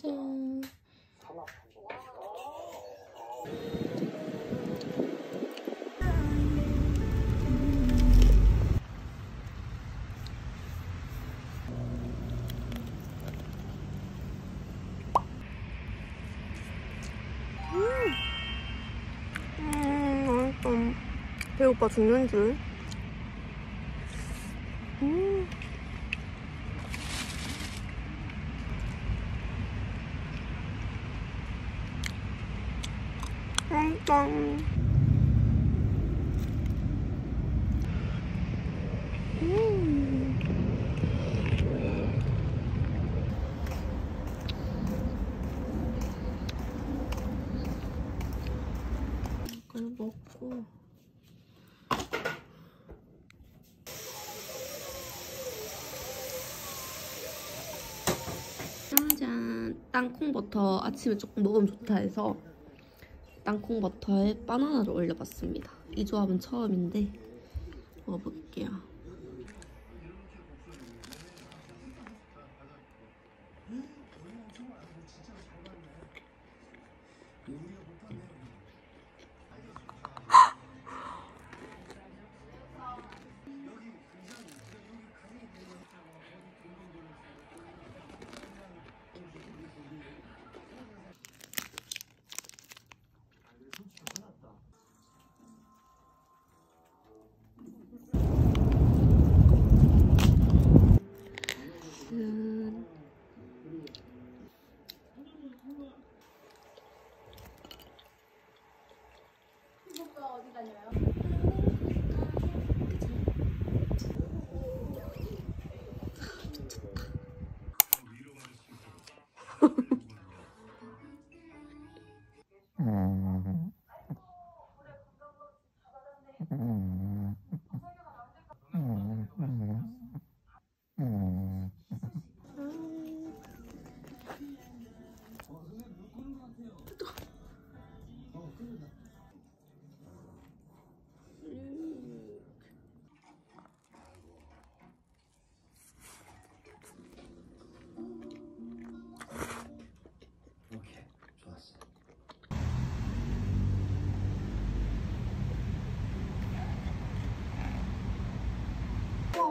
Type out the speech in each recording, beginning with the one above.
짜잔. 음. 배고파 죽는 줄. 음. 맛있다. 음. 이걸 먹고 짜잔 땅콩 버터 아침에 조금 먹으면 좋다 해서 땅콩 버터에 바나나를 올려봤습니다. 이 조합은 처음인데 먹어볼게요 오케이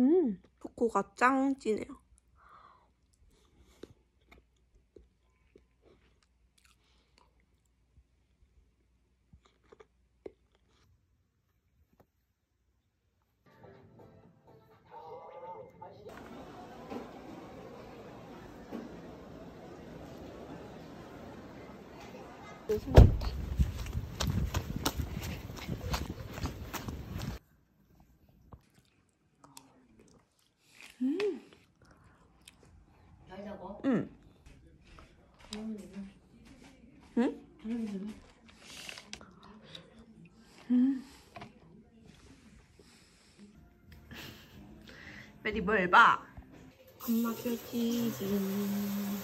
음, 초코가 짱 찐해요. 생겼다. 메리 뭘 봐? 엄마 뼈지 지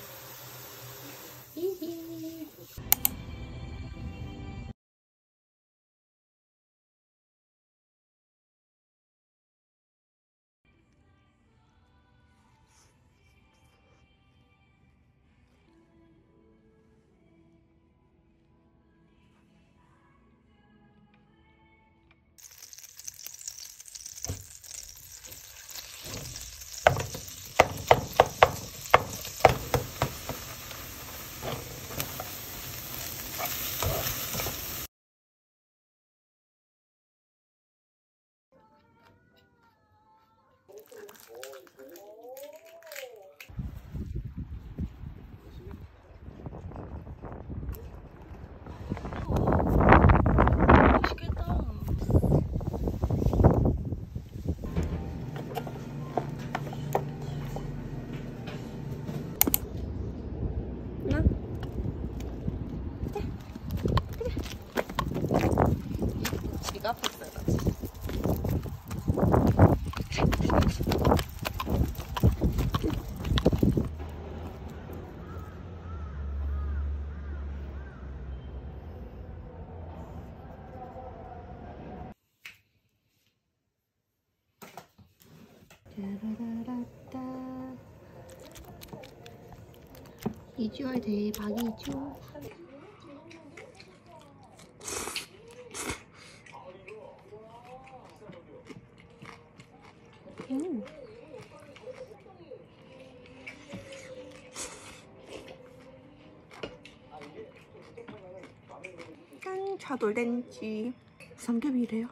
비주얼 대박이죠. 차돌 된지 삼겹이래요.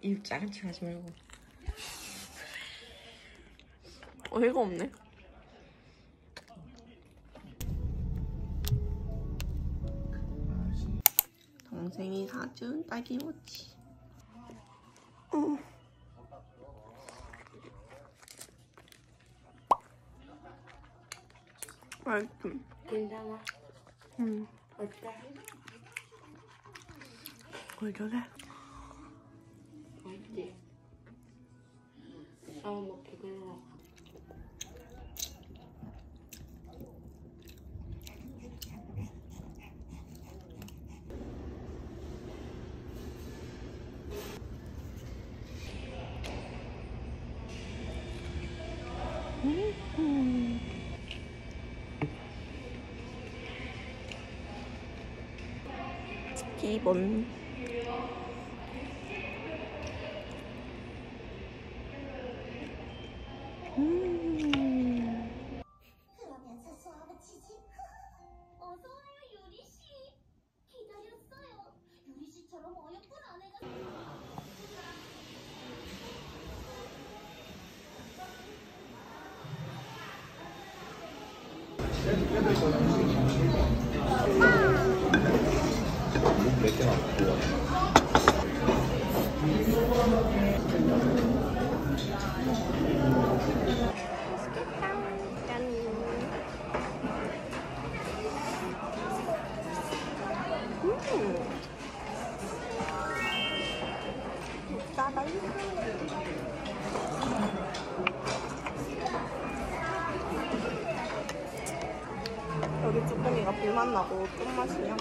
입척 하지 말고. 어이가 없네. 동생이 사준 딸기모치. 응. 맛있음. 괜찮아. 응. 어때? 왜 저래? 맛있지? 싸워 먹 2번 음. 여기 쭈꾸미가 불맛 나고 똥맛이냐?